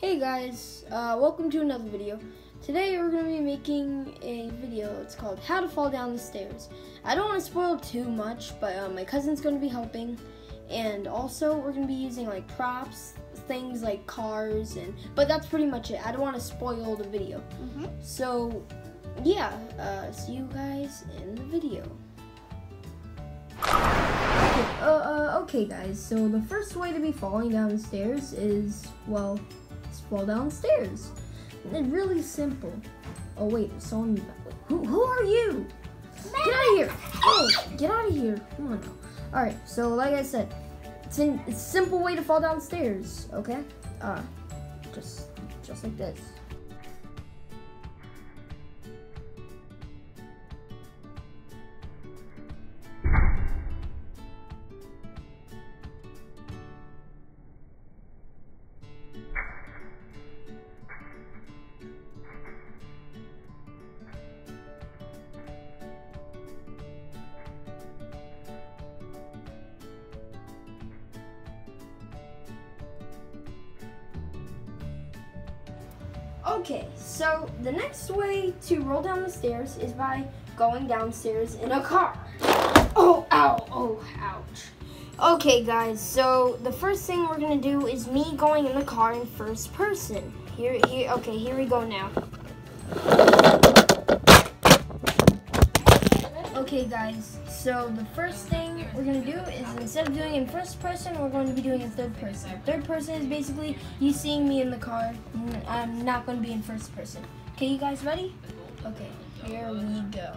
Hey guys, uh, welcome to another video. Today we're going to be making a video. It's called How to Fall Down the Stairs. I don't want to spoil too much, but uh, my cousin's going to be helping. And also we're going to be using like props, things like cars, and but that's pretty much it. I don't want to spoil the video. Mm-hmm. So yeah, uh, see you guys in the video. Okay, uh, uh, okay, guys. So the first way to be falling down the stairs is well, fall downstairs. It's really simple. Oh wait, someone. Wait, Who, who are you? Get out of here! Oh, get out of here! Come on now. All right. So like I said, it's, it's a simple way to fall downstairs. Okay. Uh, just just like this. Okay, so the next way to roll down the stairs is by going downstairs in a car. Oh, ow, oh, ouch. Okay, guys, so the first thing we're gonna do is me going in the car in first person. Here, here, okay, here we go now. Okay, guys, so the first thing we're gonna do is instead of doing in first person, we're going to be doing in third person. Third person is basically you seeing me in the car. I'm not gonna be in first person. Okay, you guys ready? Okay, here we go.